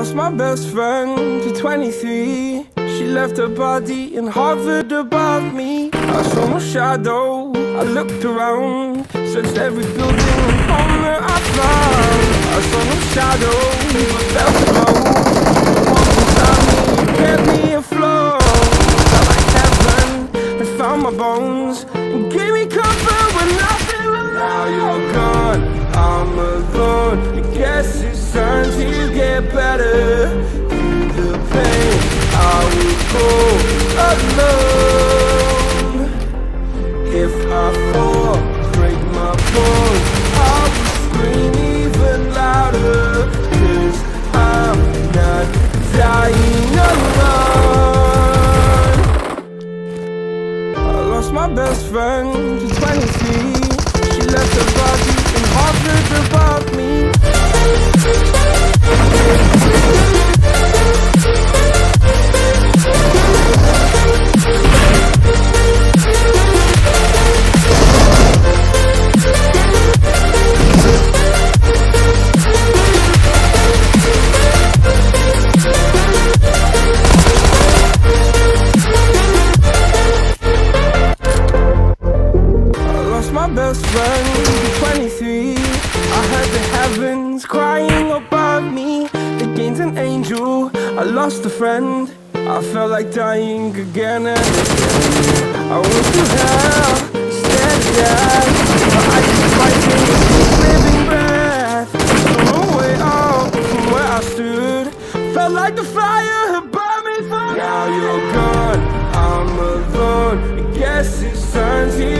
lost my best friend to 23. She left her body and hovered above me. I saw no shadow. I looked around, searched every building and that I found. I saw no shadow. I felt the Walked beside me, you gave me a flow. Felt like heaven. Found my bones and gave me comfort when nothing was Now you're gone. I'm alone. Time to get better. Through the pain, I will go alone. If I fall, break my bones, I will scream even louder. Cause I'm not dying alone. I lost my best friend to 23. She left her body and hovered above me. Best friend an angel, I lost a friend. I felt like dying again and again. I went to hell, stared dead. But I with this living breath. No way out from where I stood. Felt like the fire burned me through. Now you're gone, I'm alone. I guess it's time to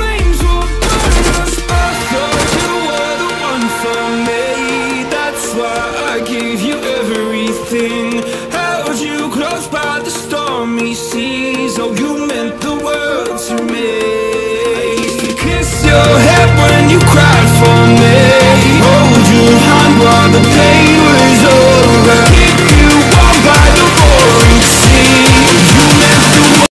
cried for me. Hold your hand while the pain